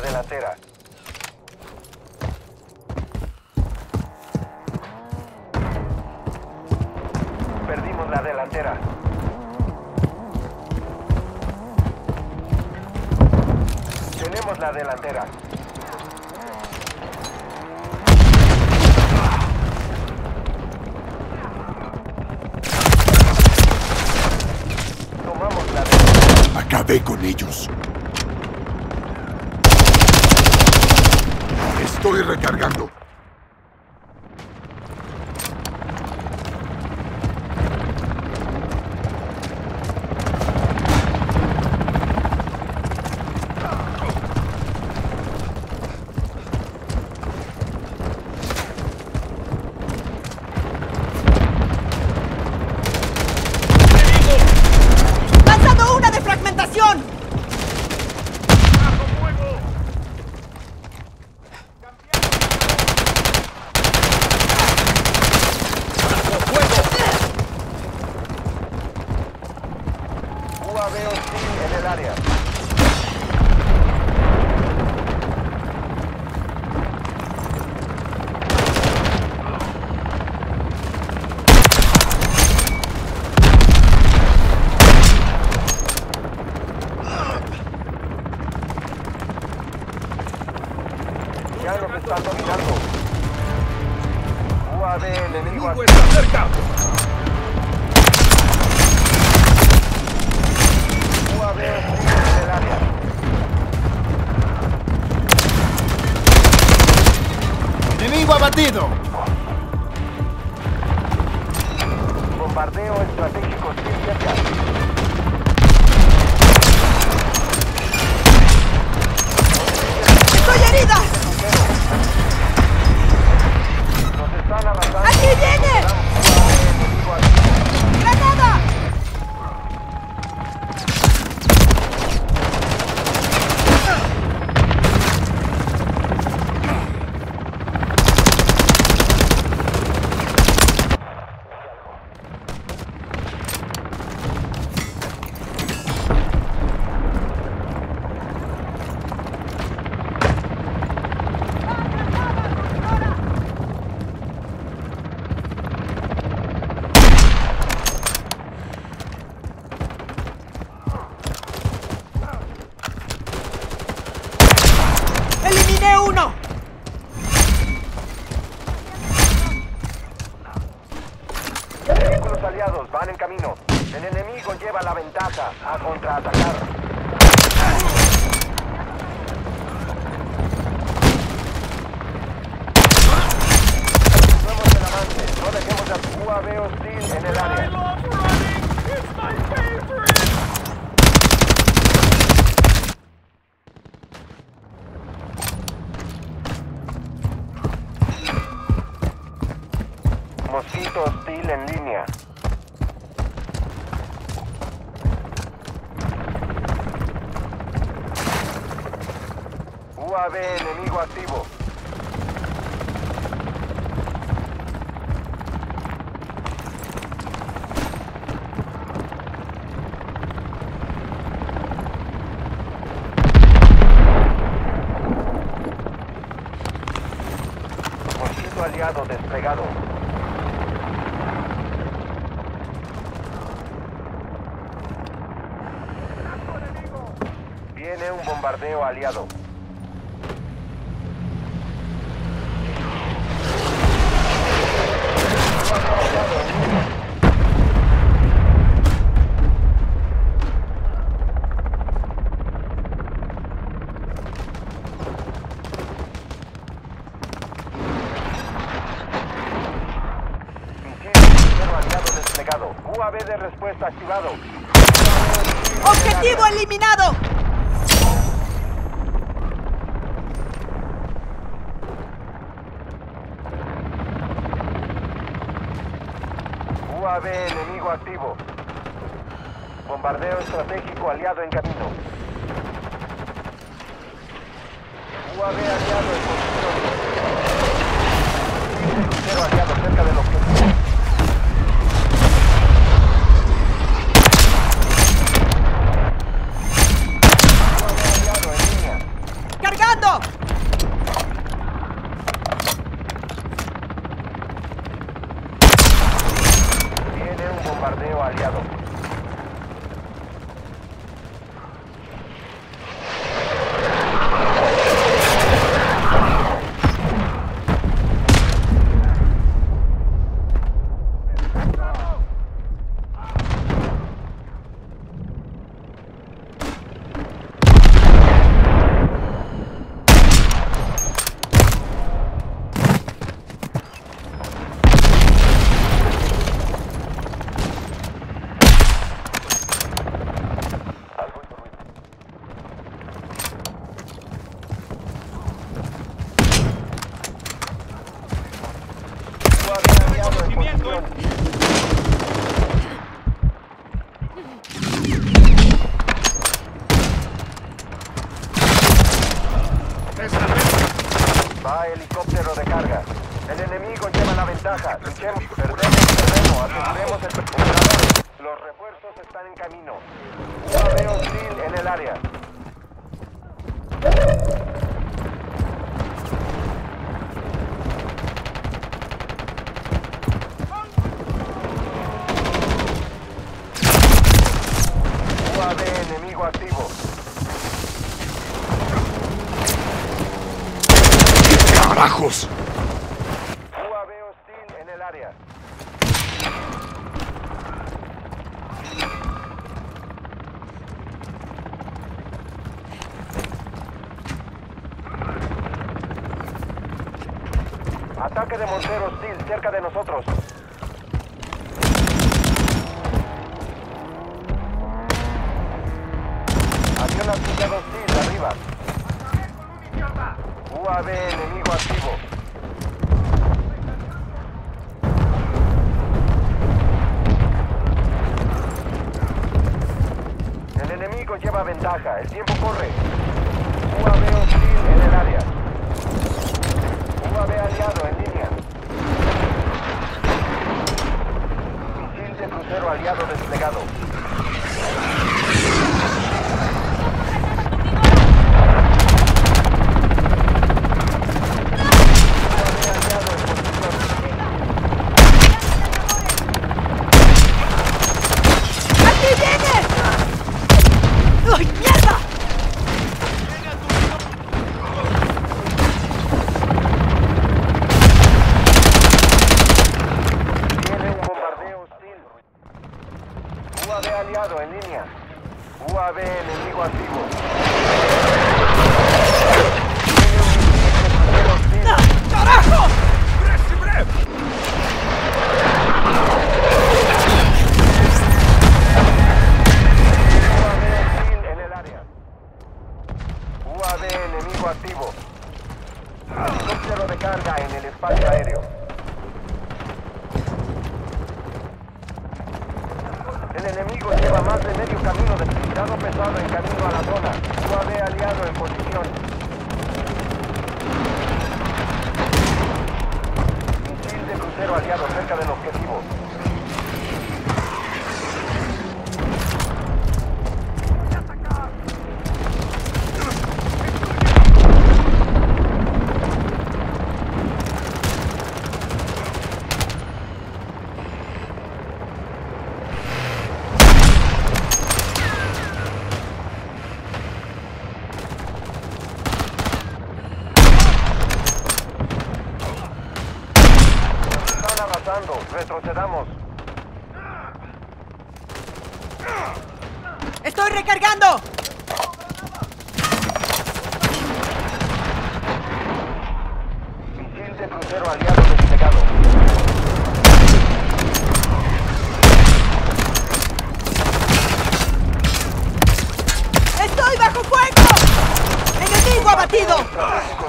delantera. Perdimos la delantera. Tenemos la delantera. Tomamos la delantera. Acabé con ellos. Estoy recargando. Bombardeo estratégico cerca. ¡Estoy herida! Nos están avanzando. ¡Aquí viene! ¡Granada! ¡Eliminé uno! Vehículos aliados van en camino. El enemigo lleva la ventaja a contraatacar. Continuemos el avance. No dejemos al UAV hostil en el área. Mosquito hostil en línea. UAV enemigo activo. Aliado desplegado. Viene un bombardeo aliado. UAV de respuesta activado. ¡Objetivo eliminado! UAV enemigo activo. Bombardeo estratégico aliado en camino. UAV aliado de Montero Steel cerca de nosotros. ¡Estoy recargando! Siguiente crucero aliado desplegado. ¡Estoy bajo fuego! ¡Enemigo abatido!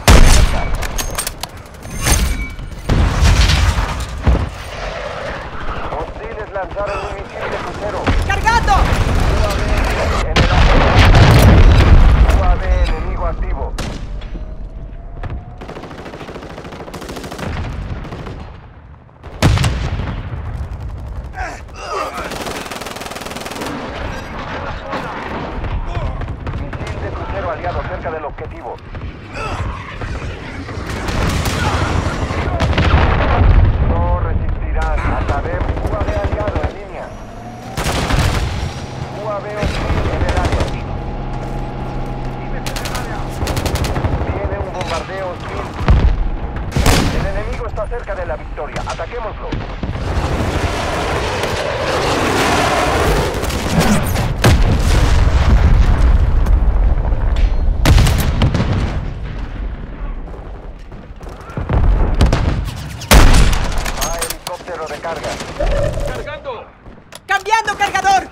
¡Cargando cargador!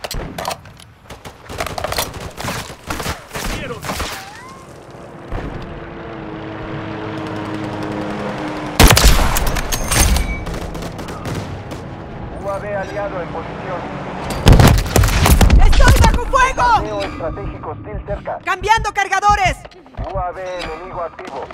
UAV aliado en posición. ¡Estoy bajo fuego! ¡Cambiando cargadores! UAV enemigo activo.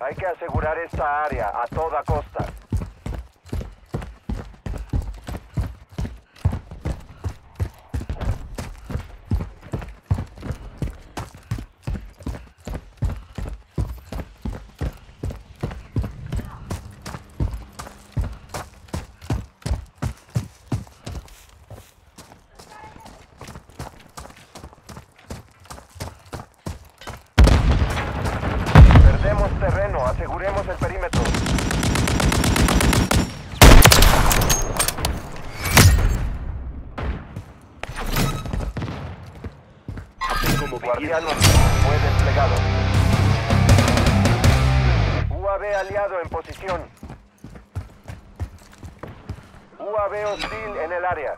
Hay que asegurar esta área a toda costa. Perdemos terreno, aseguremos el perímetro. Como Guardianos fue desplegado. UAV aliado en posición. UAV hostil en el área.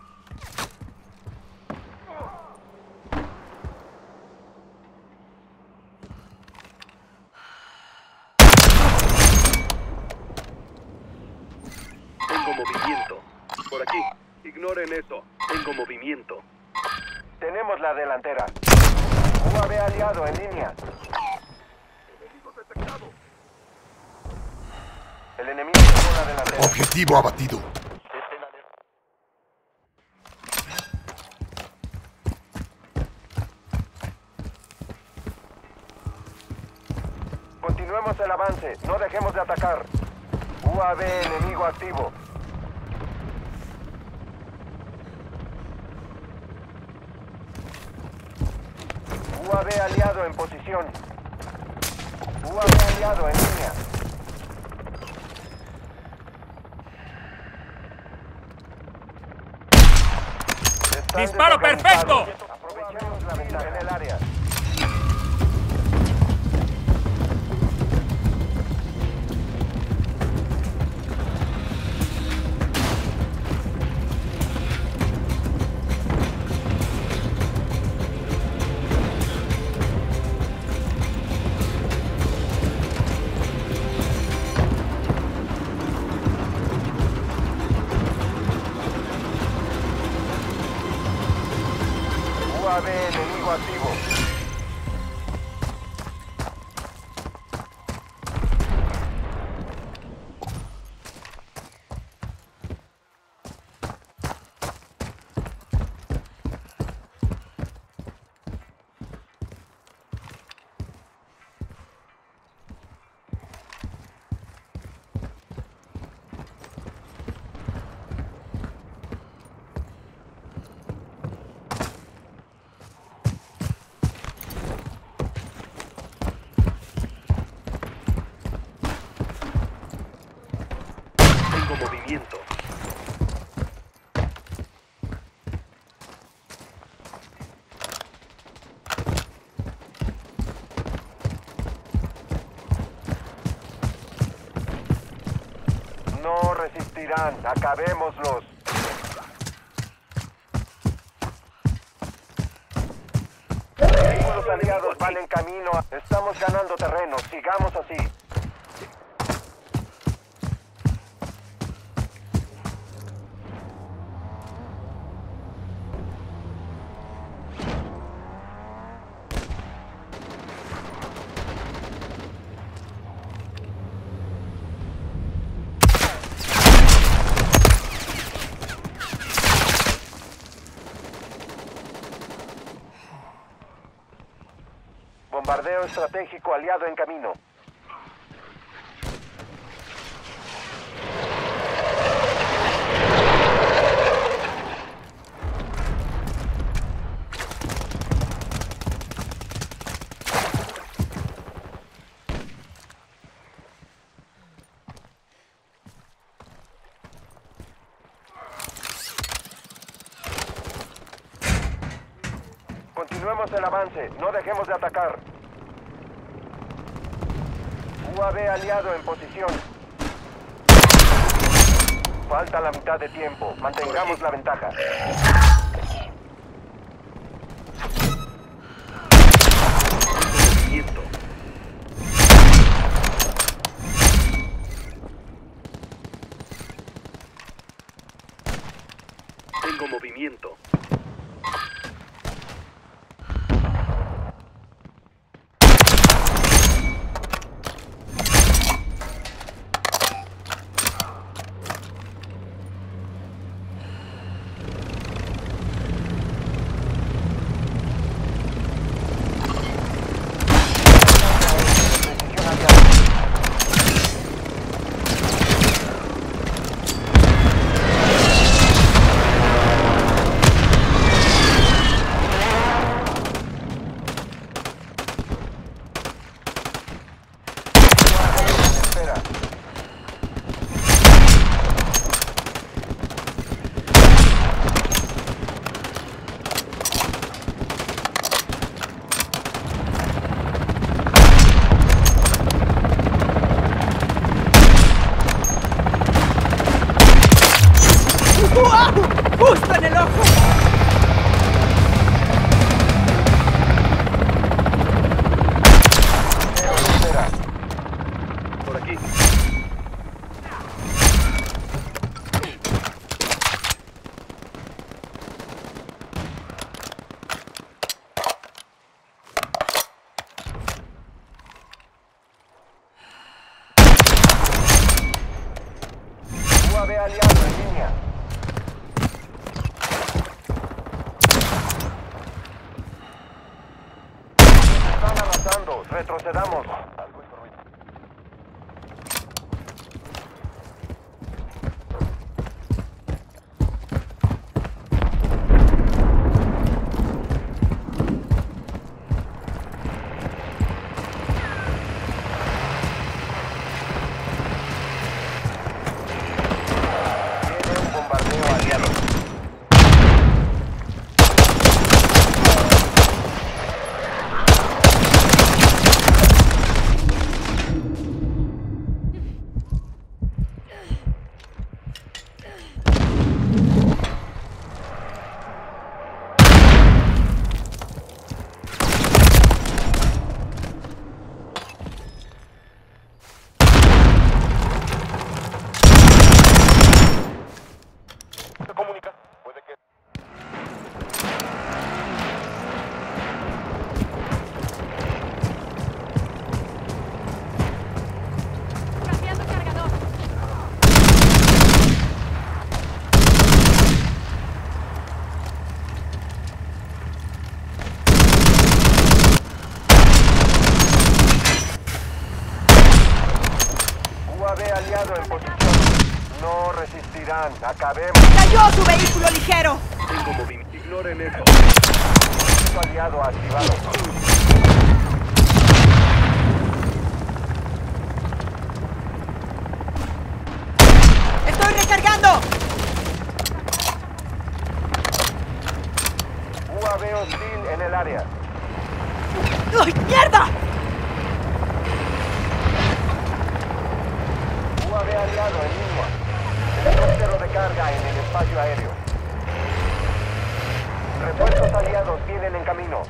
movimiento. Por aquí. Ignoren eso. Tengo movimiento. Delantera. UAV aliado en línea. El enemigo tomó la delantera. Objetivo abatido. Continuemos el avance. No dejemos de atacar. UAV enemigo activo. UAV aliado en posición. UAV aliado en línea. Están ¡Disparo perfecto! Resistirán. Acabémoslos. Vehículos aliados van en camino. Estamos ganando terreno. Sigamos así. Bombardeo estratégico aliado en camino. Continuemos el avance. No dejemos de atacar. UAV aliado en posición. Falta la mitad de tiempo. Mantengamos la ventaja. Tengo movimiento. UAV aliado en línea. Están avanzando. Retrocedamos. Viene un bombardeo aliado. Se comunica. Puede que. Cambiando cargador. UAV aliado en posición. No resistirán. Acabemos. ¡Cayó su vehículo ligero! Tengo movimiento. Ignoren eso. aliado activado. ¡Estoy recargando! UAV hostil en el área. ¡Ay, mierda! UAV aliado en línea. Helicóptero de carga en el espacio aéreo. Refuerzos aliados vienen en camino.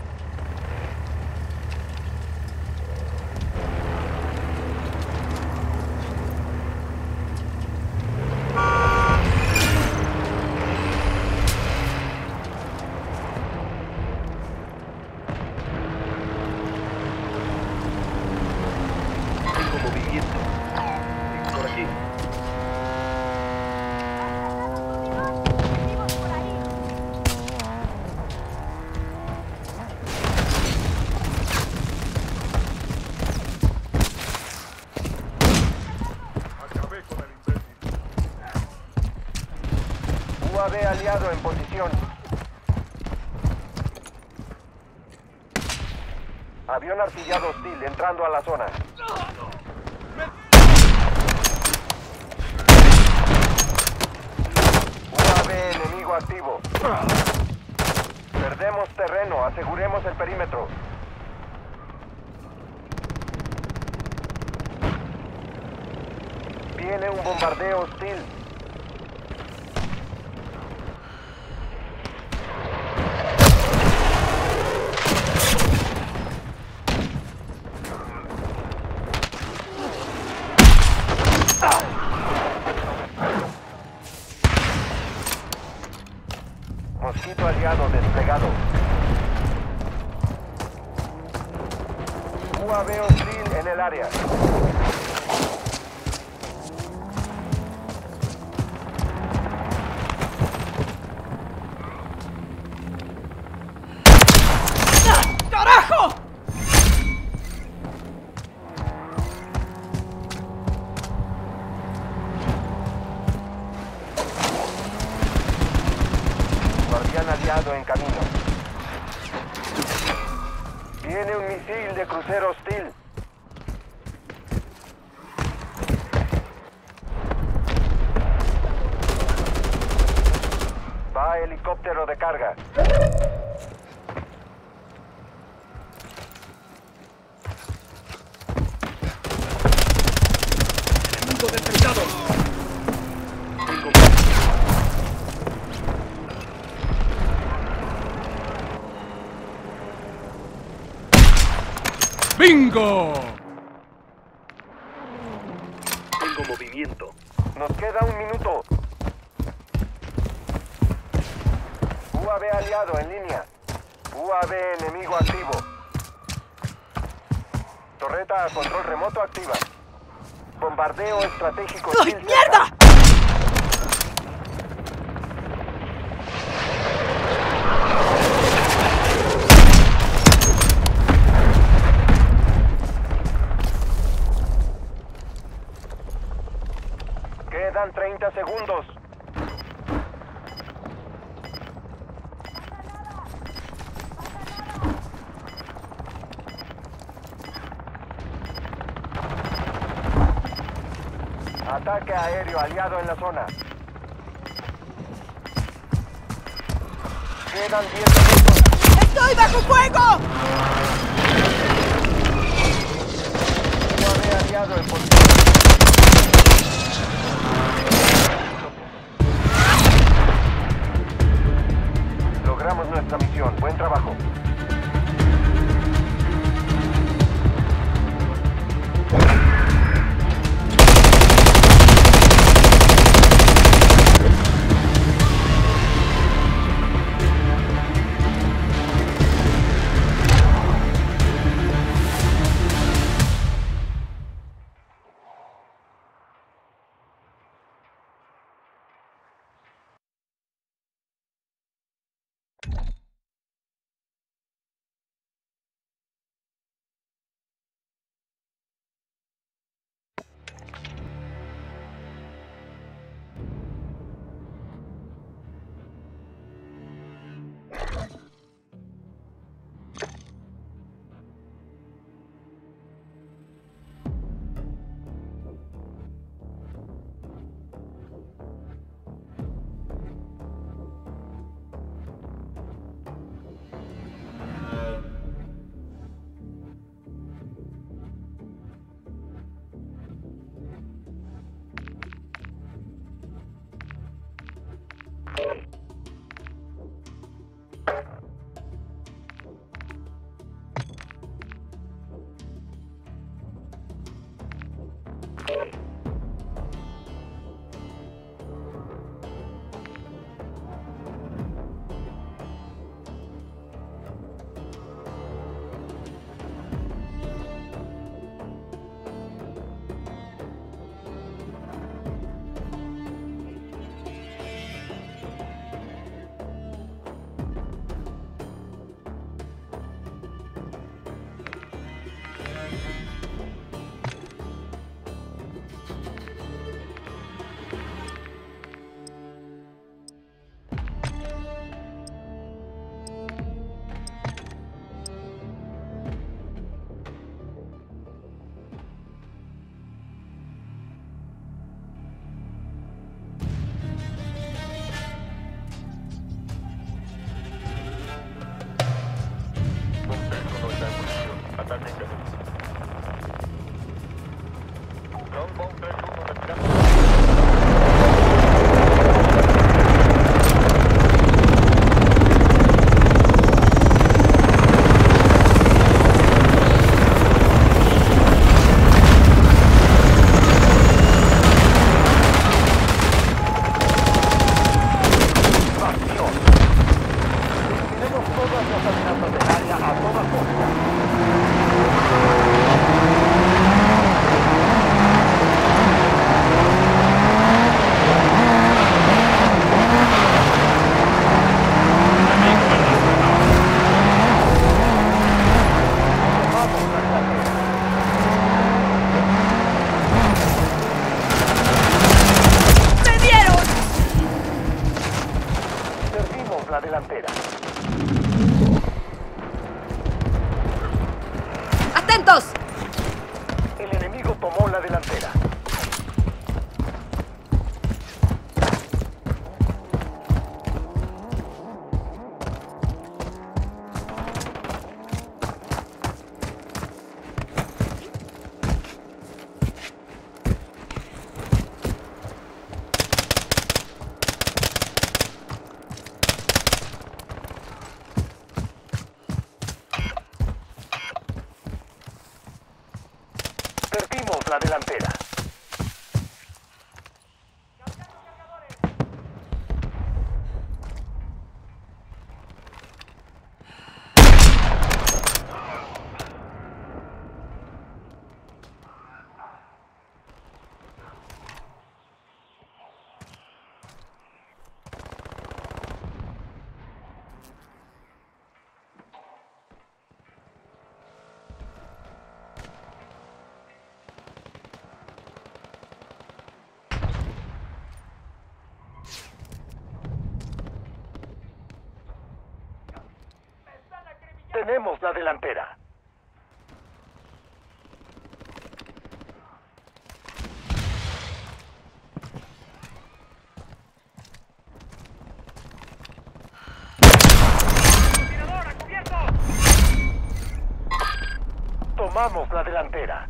Tengo movimiento. Por aquí. Vivos por ahí. Acabé con el imbécil. UAV aliado en posición. Avión artillado hostil a la zona. UAV enemigo activo. Perdemos terreno, aseguremos el perímetro. Viene un bombardeo hostil. Mosquito aliado desplegado. UAV hostil en el área. Enemigo detectado. Tengo ¡Bingo! Tengo movimiento. Nos queda un minuto. UAV aliado en línea. Bombardeo estratégico. ¡Ay, hostil mierda! aéreo aliado en la zona. Quedan 10 minutos. ¡Estoy bajo fuego! No aliado en posición. tenemos la delantera. Tomamos la delantera.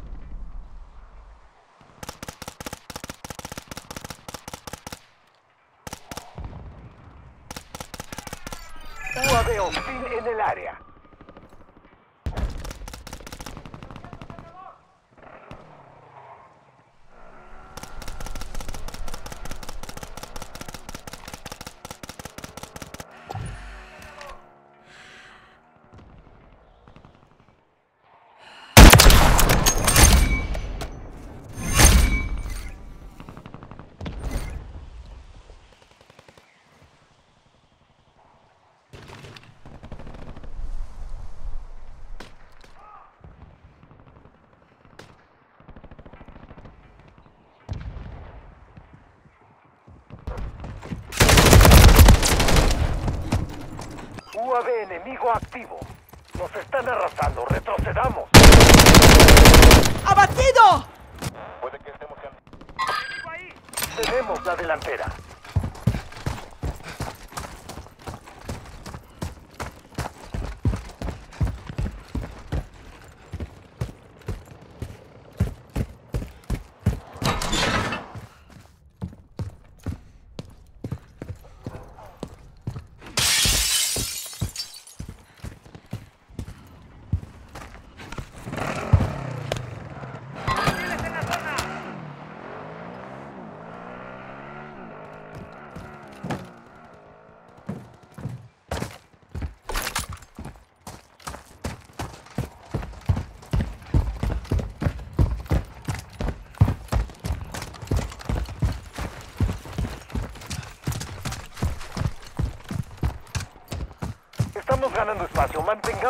Nave enemigo activo. Nos están arrasando. Retrocedamos. ¡Abatido! Puede que estemos ahí. Tenemos la delantera.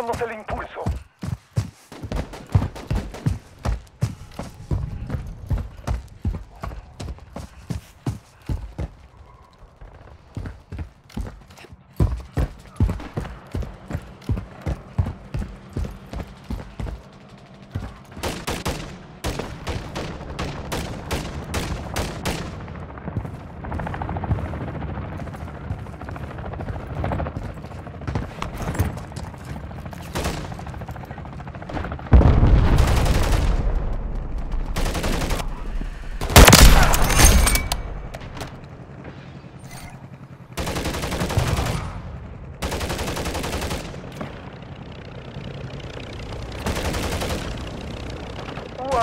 Terminamos el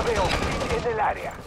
veo en el área.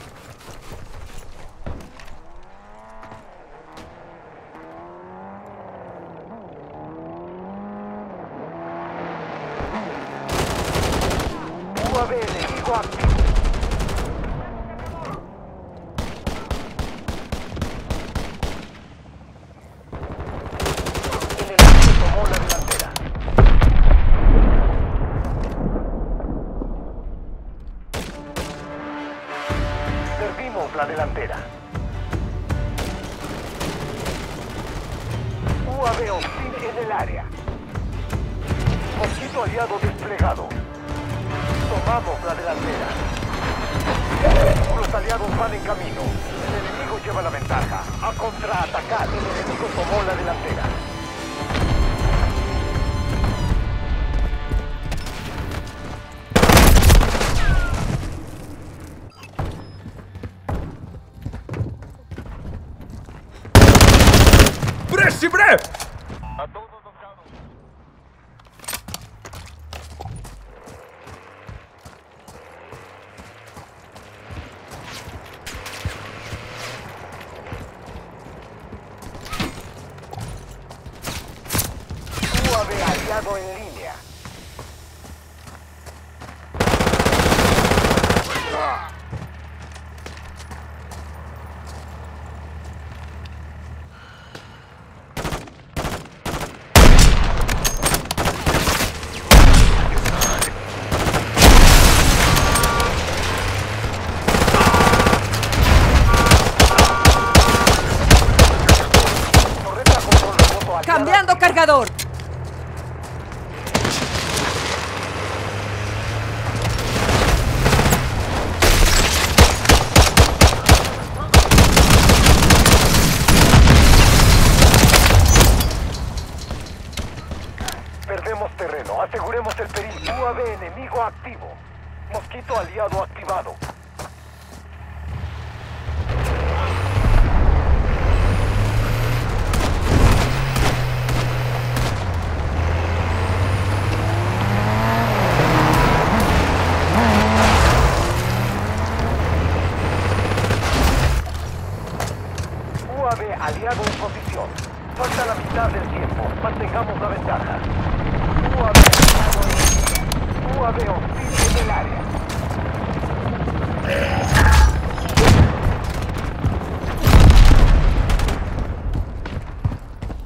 going lead.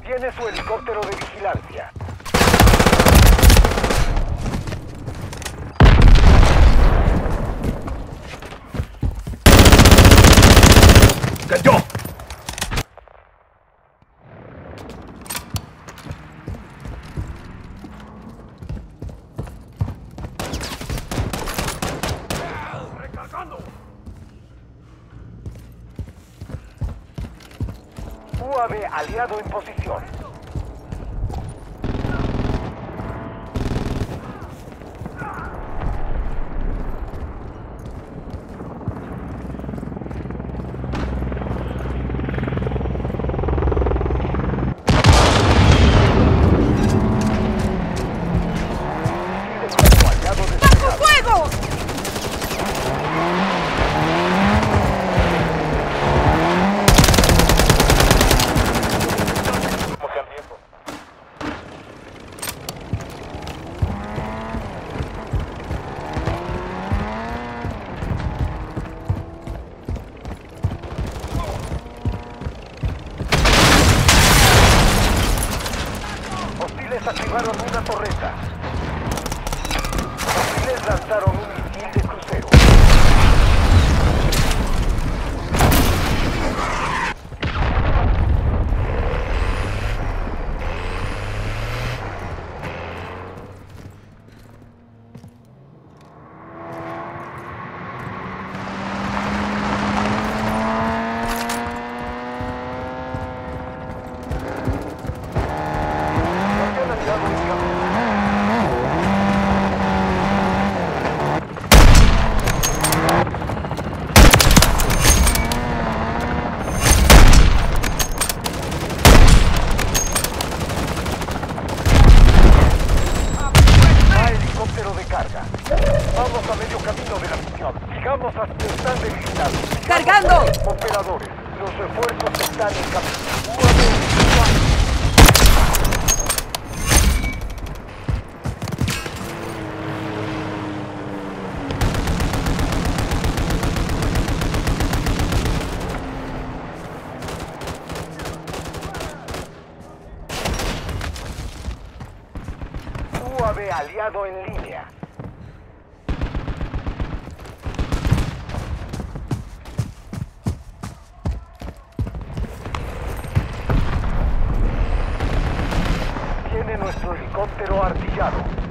Tiene su helicóptero de vigilancia. ¡Cayó! logrado imposible. 따로. en línea. Tiene nuestro helicóptero artillado.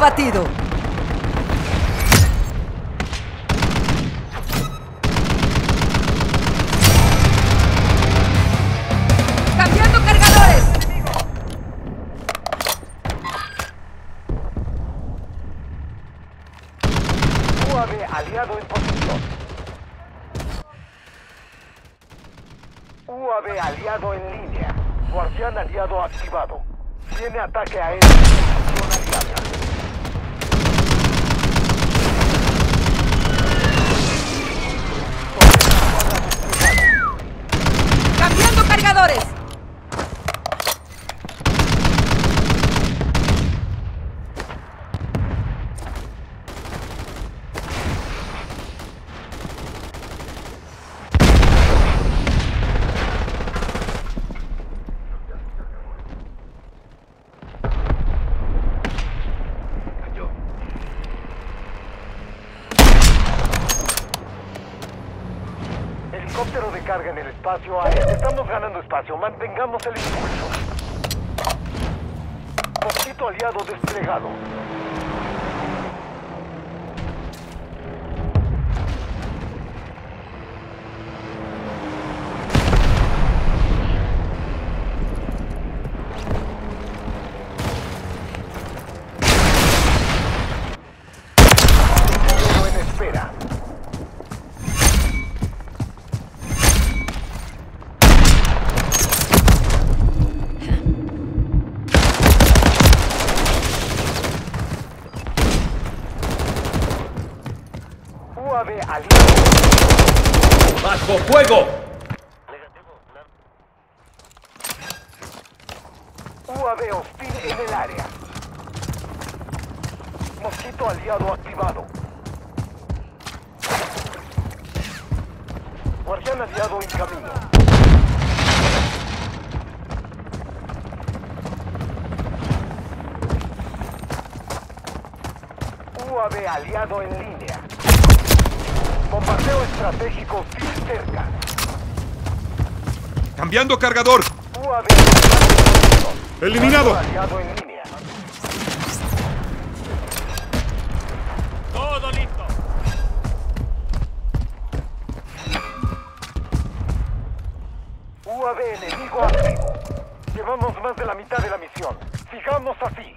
Batido. helicóptero de carga en el espacio. Estamos ganando espacio. Mantengamos el impulso. Mosquito aliado desplegado. Aliado. ¡Bajo fuego! UAV hostil en el área. Mosquito aliado activado. Guardián aliado en camino. UAV aliado en línea. Bombardeo estratégico hostil cerca. Cambiando cargador. Eliminado. ¡Todo listo! UAV enemigo activo. Llevamos más de la mitad de la misión. Sigamos así.